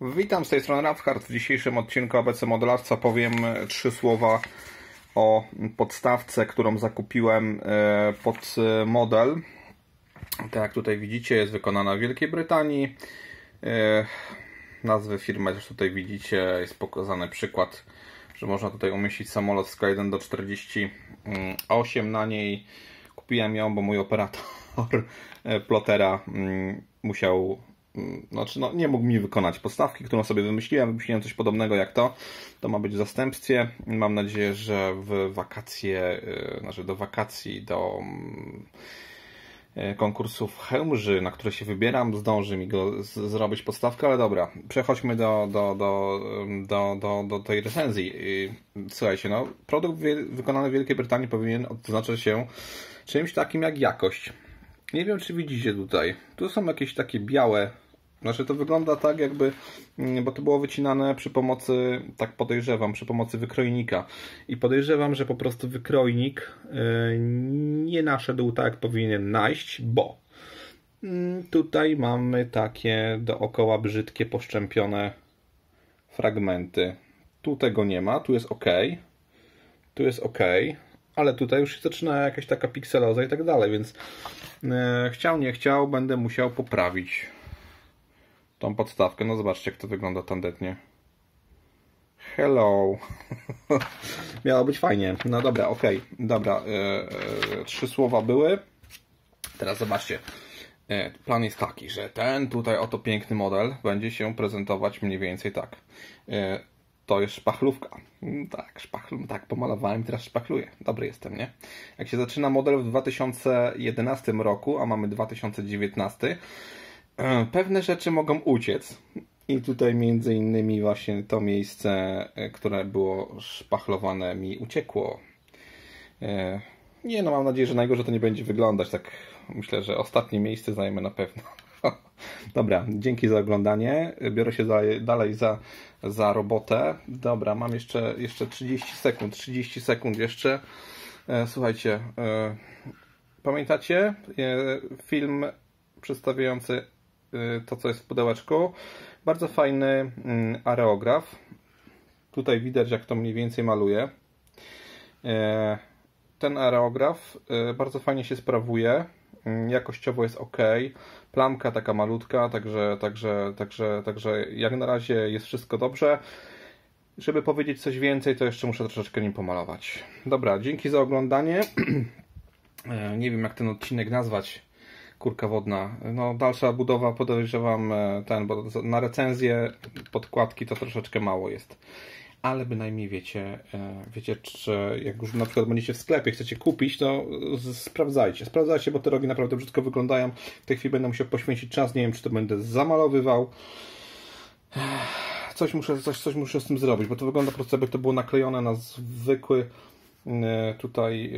Witam z tej strony Rafhard. W dzisiejszym odcinku ABC Modelarstwa powiem trzy słowa o podstawce, którą zakupiłem e, pod model. Tak jak tutaj widzicie, jest wykonana w Wielkiej Brytanii. E, nazwy firmy też tutaj widzicie, jest pokazany przykład, że można tutaj umieścić samolot Sky 1 do 48 na niej. Kupiłem ją, bo mój operator e, plotera mm, musiał Mm, znaczy no, nie mógł mi wykonać postawki, którą sobie wymyśliłem, wymyśliłem coś podobnego jak to. To ma być w zastępstwie. Mam nadzieję, że w wakacje, y, znaczy do wakacji, do y, konkursów Chełmży, na które się wybieram, zdąży mi go zrobić postawkę, ale dobra, przechodźmy do, do, do, do, do, do tej recenzji. Słuchajcie, no, produkt wykonany w Wielkiej Brytanii powinien odznaczać się czymś takim jak jakość. Nie wiem, czy widzicie tutaj. Tu są jakieś takie białe. Znaczy, to wygląda tak, jakby, mm, bo to było wycinane przy pomocy, tak podejrzewam, przy pomocy wykrojnika. I podejrzewam, że po prostu wykrojnik y, nie naszedł tak, jak powinien naść, bo mm, tutaj mamy takie dookoła brzydkie, poszczępione fragmenty. Tu tego nie ma, tu jest ok. Tu jest ok ale tutaj już się zaczyna jakaś taka pikseloza i tak dalej, więc e, chciał, nie chciał, będę musiał poprawić tą podstawkę. No zobaczcie, jak to wygląda tandetnie. Hello. Miało być fajnie. No dobra, ok. Dobra, e, e, trzy słowa były. Teraz zobaczcie. E, plan jest taki, że ten tutaj oto piękny model będzie się prezentować mniej więcej tak. To jest szpachlówka. Mm, tak, szpachlu, tak, pomalowałem, teraz szpachluję. Dobry jestem, nie? Jak się zaczyna model w 2011 roku, a mamy 2019, e, pewne rzeczy mogą uciec. I tutaj między innymi właśnie to miejsce, e, które było szpachlowane mi uciekło. E, nie no, mam nadzieję, że najgorzej to nie będzie wyglądać. Tak myślę, że ostatnie miejsce zajmę na pewno. Dobra, dzięki za oglądanie. Biorę się za, dalej za, za robotę. Dobra, mam jeszcze, jeszcze 30 sekund. 30 sekund jeszcze. E, słuchajcie, e, pamiętacie e, film przedstawiający to, co jest w pudełeczku? Bardzo fajny mm, areograf. Tutaj widać, jak to mniej więcej maluje. Ten areograf bardzo fajnie się sprawuje Mm, jakościowo jest ok. Plamka taka malutka, także, także, także, także jak na razie jest wszystko dobrze. Żeby powiedzieć coś więcej, to jeszcze muszę troszeczkę nim pomalować. Dobra, dzięki za oglądanie. E, nie wiem, jak ten odcinek nazwać. Kurka wodna. No, dalsza budowa podejrzewam e, ten, bo na recenzję podkładki to troszeczkę mało jest ale bynajmniej wiecie, e, wiecie, czy jak już na przykład będziecie w sklepie, chcecie kupić, to sprawdzajcie. Sprawdzajcie, bo te rogi naprawdę brzydko wyglądają. W tej chwili będę musiał poświęcić czas, nie wiem, czy to będę zamalowywał. Coś muszę, coś, coś muszę z tym zrobić, bo to wygląda po prostu, jakby to było naklejone na zwykły e, tutaj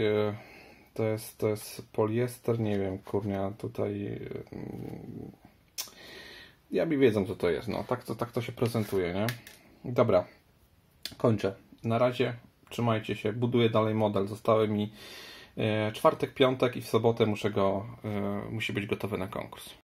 to jest, to jest poliester, nie wiem, kurnia, tutaj ja mi wiedzą, co to jest, no, tak to, tak to się prezentuje, nie? Dobra, kończę. Na razie trzymajcie się, buduję dalej model. Zostały mi e, czwartek, piątek i w sobotę muszę go, e, musi być gotowy na konkurs.